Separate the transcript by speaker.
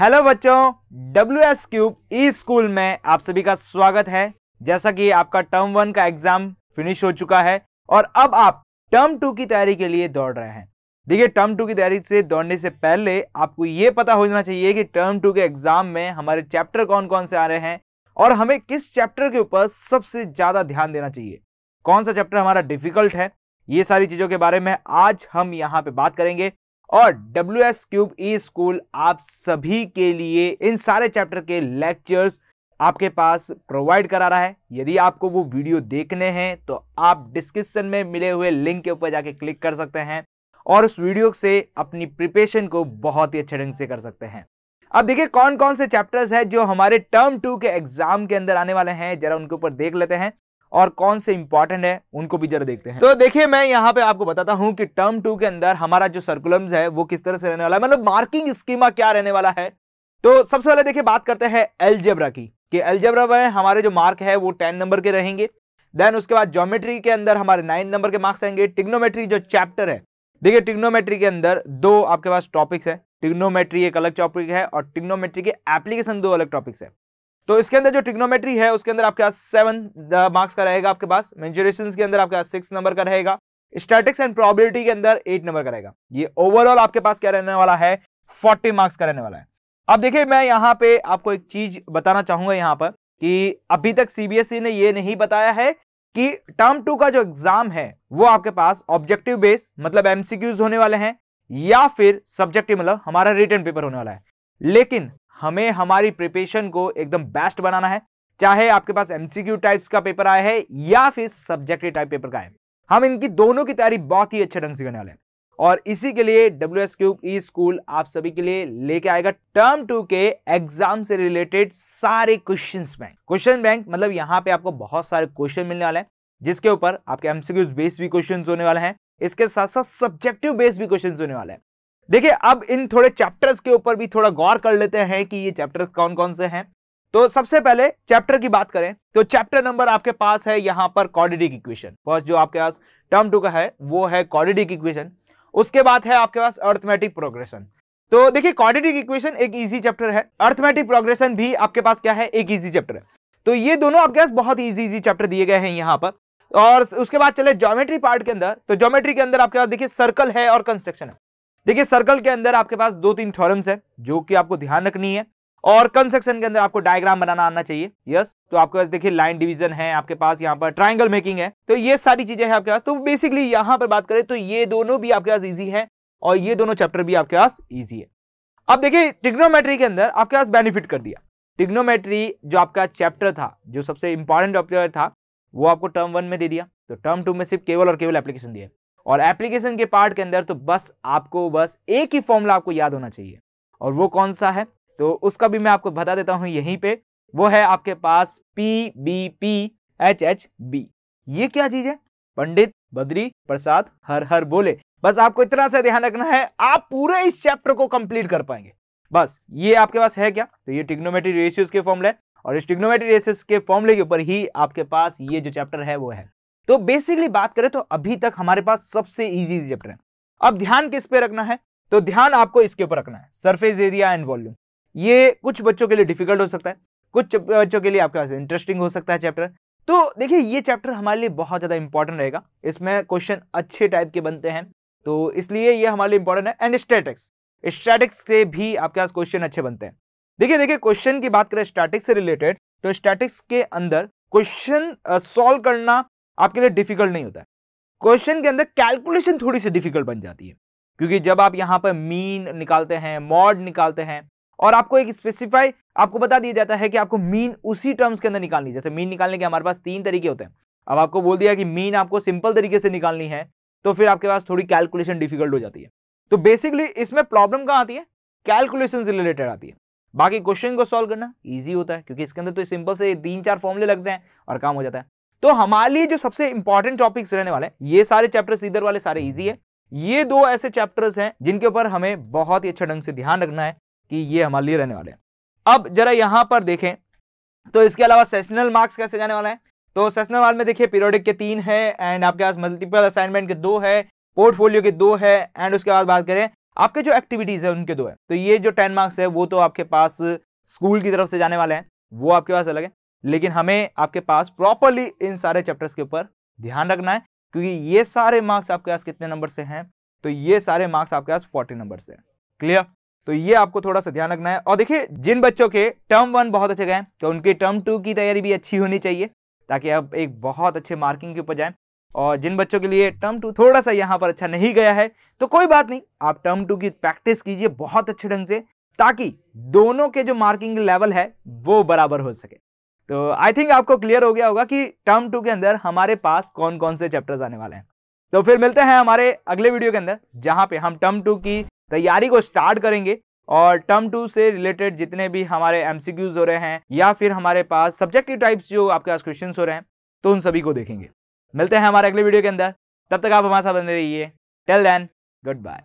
Speaker 1: Hello बच्चों W S cube E school में आप सभी का स्वागत है। जैसा कि आपका टर्म वन का एग्ज़ाम फिनिश हो चुका है और अब आप टर्म टू की तैयारी के लिए दौड़ रहे हैं। देखिए टर्म टू की तैयारी से दौड़ने से पहले आपको ये पता होना चाहिए कि टर्म टू के एग्ज़ाम में हमारे चैप्टर कौन कौन से आ रहे हैं और हमें किस चैप्टर के ऊपर सबसे ज़्यादा ध्यान देना चाहिए। कौन सा चैप्टर हमारा डिफ़िकल्ट है, ये सारी चीज़ों के बारे में आज हम यहाँ पे बात करेंगे। और W S cube E school आप सभी के लिए इन सारे चैप्टर के लेक्चर्स आपके पास प्रोवाइड करा रहा है। यदि आपको वो वीडियो देखने हैं तो आप डिस्क्रिप्शन में मिले हुए लिंक के ऊपर जाके क्लिक कर सकते हैं और उस वीडियो से अपनी प्रिपरेशन को बहुत ही अच्छे ढंग से कर सकते हैं। अब देखिए कौन कौन से चैप्टर्स हैं जो हमारे टर्म टू के एग्ज़ाम के अंदर आने वाले हैं, जरा उनके ऊपर देख लेते हैं। और कौन से इंपॉर्टेंट है, उनको भी जरा देखते हैं। तो देखिए, मैं यहाँ पे आपको बताता हूँ कि टर्म टू के अंदर हमारा जो सर्कुलम्स है, वो किस तरह से रहने वाला है मतलब मार्किंग स्कीमा क्या रहने वाला है। तो सबसे पहले देखिए, बात करते हैं एलजेब्रा की, कि एलजेब्रा में हमारे जो मार्क है, वो टेन नंबर के रहेंगे। देन उसके बाद ज्योमेट्री के अंदर हमारे नाइन नंबर के मार्क्स आएँगे टिग्नोमेट्री जो चैप्टर है, देखिए टिग्नोमेट्री के अंदर दो आपके पास टॉपिक्स है। टिग्नोमेट्री एक अलग टॉपिक है और टिग्नोमेट्री के एप्लीकेशन दो अलग टॉपिक्स है। तो इसके अंदर जो टिग्नोमेट्री है, उसके अंदर आपके पास सेवन मार्क्स का रहेगा आपके पास। मेंचुरेशन के अंदर आपके पास सिक्स नंबर का रहेगा। स्टैटिक्स एंड प्रोबेबिलिटी के अंदर एट नंबर का रहेगा। ये ओवरऑल आपके पास क्या रहने वाला है? फोर्टी मार्क्स का रहने वाला है। अब देखिए, मैं यहाँ पे आपको एक चीज़ बताना चाहूँगा यहाँ पर कि अभी तक सीबीएसई e ने ये नहीं बताया है कि टर्म टू का जो एग्ज़ाम है, वो आपके पास ऑब्जेक्टिव बेस मतलब एमसीक्यूज होने वाले हैं, या फिर सब्जेक्टिव मतलब हमारा रिटर्न पेपर होने वाला है। लेकिन हमें हमारी प्रिपरेशन को एकदम बेस्ट बनाना है। चाहे आपके पास एमसीक्यू टाइप्स का पेपर आया है या फिर सब्जेक्टिव टाइप पेपर का है। हम इनकी दोनों की तैयारी बहुत ही अच्छे ढंग से करने वाले हैं। और इसी के लिए W S cube E school आप सभी के लिए लेके आएगा टर्म टू के एग्ज़ाम से रिलेटेड सारे क्वेश्चन बैंक क्वेश्चन बैंक मतलब यहाँ पे आपको बहुत सारे क्वेश्चन मिलने वाले हैं, जिसके ऊपर आपके एमसीक्यूज बेस भी क्वेश्चन होने वाले हैं। इसके साथ साथ सब्जेक्टिव बेस भी क्वेश्चन होने वाले हैं। देखिए, अब इन थोड़े चैप्टर्स के ऊपर भी थोड़ा गौर कर लेते हैं कि ये चैप्टर कौन कौन से हैं। तो सबसे पहले चैप्टर की बात करें तो चैप्टर नंबर आपके पास है यहाँ पर कॉर्डिडिक इक्वेशन फ़र्स्ट जो आपके पास टर्म टू का है, वो है कॉर्डिडिक इक्वेशन उसके बाद है आपके पास अर्थमेटिक प्रोग्रेशन तो देखिए कॉर्डिडिक इक्वेशन एक इजी चैप्टर है। अर्थमेटिक प्रोग्रेशन भी आपके पास क्या है? एक इजी चैप्टर है। तो ये दोनों आपके पास बहुत इजी इजी चैप्टर दिए गए हैं यहाँ पर। और उसके बाद चले ज्योमेट्री पार्ट के अंदर। तो ज्योमेट्री के अंदर आपके पास देखिए सर्कल है और कंस्ट्रक्शन है। देखिए सर्कल के अंदर आपके पास दो तीन थ्योरम्स है, जो कि आपको ध्यान रखनी है, और कंस्ट्रक्शन के अंदर आपको डायग्राम बनाना आना चाहिए। यस तो आपके पास देखिए लाइन डिवीज़न है आपके पास, यहाँ पर ट्राइंगल मेकिंग है। तो ये सारी चीज़ें हैं आपके पास। तो बेसिकली यहाँ पर बात करें तो ये दोनों भी आपके पास इजी है, और ये दोनों चैप्टर भी आपके पास इजी है। अब देखिए टिग्नोमेट्री के अंदर आपके पास बेनिफिट कर दिया। टिग्नोमेट्री जो आपका चैप्टर था, जो सबसे इंपॉर्टेंट चैप्टर था, वो आपको टर्म वन में दे दिया। तो टर्म टू में सिर्फ़ केवल और केवल एप्लीकेशन दिया। और एप्लीकेशन के पार्ट के अंदर तो बस आपको बस एक ही फॉर्मूला आपको याद होना चाहिए। और वो कौन सा है? तो उसका भी मैं आपको बता देता हूँ यहीं पे। वो है आपके पास P B P H H B ये क्या चीज़ है? पंडित, बद्री, प्रसाद, हर हर बोले। बस आपको इतना सा ध्यान रखना है, आप पूरे इस चैप्टर को कंप्लीट कर पाएँगे। बस, ये आपके पास है क्या? तो ये टिग्नोमेट्री रेशियोज के फॉर्मूला है। और इस टिग्नोमेट्री रेशियोज के फॉर्मूले के ऊपर ही आपके पास ये जो चैप्टर है, वो है। तो बेसिकली बात करें तो अभी तक हमारे पास सबसे इजी चैप्टर है। अब ध्यान किस पे रखना है? तो ध्यान आपको इसके ऊपर रखना है। सरफेस एरिया एंड वॉल्यूम ये कुछ बच्चों के लिए डिफ़िकल्ट हो सकता है, कुछ बच्चों के लिए आपके पास इंटरेस्टिंग हो सकता है चैप्टर तो देखिए, ये चैप्टर हमारे लिए बहुत ज़्यादा इंपॉर्टेंट रहेगा। इसमें क्वेश्चन अच्छे टाइप के बनते हैं। तो इसलिए ये हमारे लिए इंपॉर्टेंट है। एंड स्टैटिक्स स्टैटिक्स से भी आपके पास क्वेश्चन अच्छे बनते हैं। देखिए देखिए क्वेश्चन की बात करें स्टैटिक्स से रिलेटेड तो स्टैटिक्स के अंदर क्वेश्चन सॉल्व करना आपके लिए डिफ़िकल्ट नहीं होता है। क्वेश्चन के अंदर कैलकुलेशन थोड़ी सी डिफ़िकल्ट बन जाती है। क्योंकि जब आप यहाँ पर मीन निकालते हैं मॉड निकालते हैं, और आपको एक स्पेसिफाई आपको बता दिया जाता है कि आपको मीन उसी टर्म्स के अंदर निकालनी जैसे मीन निकालने के हमारे पास तीन तरीके होते हैं। अब आपको बोल दिया कि मीन आपको सिंपल तरीके से निकालनी है तो फिर आपके पास थोड़ी कैलकुलेशन डिफ़िकल्ट हो जाती है। तो बेसिकली इसमें प्रॉब्लम कहाँ आती है? कैलकुलेशन से रिलेटेड आती है। बाकी क्वेश्चन को सॉल्व करना इजी होता है, क्योंकि इसके अंदर तो सिंपल से तीन चार फॉर्मुले लगते हैं और काम हो जाता है। तो हमारे लिए जो सबसे इंपॉर्टेंट टॉपिक्स रहने वाले हैं, ये सारे चैप्टर्स इधर वाले सारे इजी है। ये दो ऐसे चैप्टर्स हैं जिनके ऊपर हमें बहुत ही अच्छा ढंग से ध्यान रखना है कि ये हमारे लिए रहने वाले हैं। अब जरा यहाँ पर देखें तो इसके अलावा सेशनल मार्क्स कैसे जाने वाला है? तो सेशनल वाल में देखिए पीरियोडिक के तीन है एंड आपके पास मल्टीपल असाइनमेंट के दो है पोर्टफोलियो के दो है एंड उसके बाद बात करें, आपके जो एक्टिविटीज़ है उनके दो है। तो ये जो टेन मार्क्स है, वो तो आपके पास स्कूल की तरफ़ से जाने वाले हैं, वो आपके पास अलग है। लेकिन हमें आपके पास प्रॉपरली इन सारे चैप्टर्स के ऊपर ध्यान रखना है, क्योंकि ये सारे मार्क्स आपके पास कितने नंबर से हैं? तो ये सारे मार्क्स आपके पास फोर्टी नंबर से क्लियर तो ये आपको थोड़ा सा ध्यान रखना है। और देखिए, जिन बच्चों के टर्म वन बहुत अच्छे गए तो उनके टर्म टू की तैयारी भी अच्छी होनी चाहिए, ताकि आप एक बहुत अच्छे मार्किंग के ऊपर जाए। और जिन बच्चों के लिए टर्म टू थोड़ा सा यहाँ पर अच्छा नहीं गया है तो कोई बात नहीं, आप टर्म टू की प्रैक्टिस कीजिए बहुत अच्छे ढंग से, ताकि दोनों के जो मार्किंग लेवल है, वो बराबर हो सके। तो आई थिंक आपको क्लियर हो गया होगा कि टर्म टू के अंदर हमारे पास कौन कौन से चैप्टर्स आने वाले हैं। तो फिर मिलते हैं हमारे अगले वीडियो के अंदर, जहाँ पे हम टर्म टू की तैयारी को स्टार्ट करेंगे और टर्म टू से रिलेटेड जितने भी हमारे एमसीक्यूज हो रहे हैं या फिर हमारे पास सब्जेक्टिव टाइप्स जो आपके पास क्वेश्चन हो रहे हैं तो उन सभी को देखेंगे। मिलते हैं हमारे अगले वीडियो के अंदर, तब तक आप हमारे साथ बने रहिए। Tell then good bye